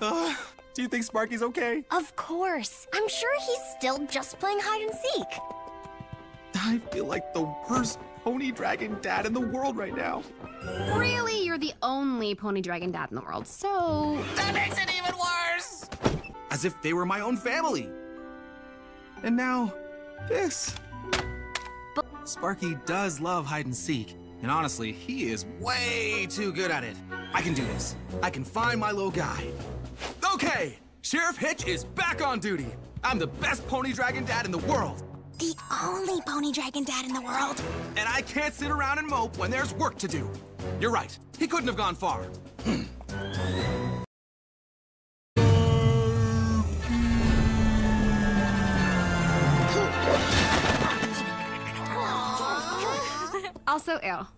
Uh, do you think Sparky's okay? Of course. I'm sure he's still just playing hide and seek. I feel like the worst pony dragon dad in the world right now. Really, you're the only pony dragon dad in the world, so. That makes it even worse! As if they were my own family. And now, this. Sparky does love hide and seek, and honestly, he is way too good at it. I can do this. I can find my little guy. Okay, Sheriff Hitch is back on duty. I'm the best pony dragon dad in the world. The only pony dragon dad in the world. And I can't sit around and mope when there's work to do. You're right. He couldn't have gone far. Hmm. Also ill.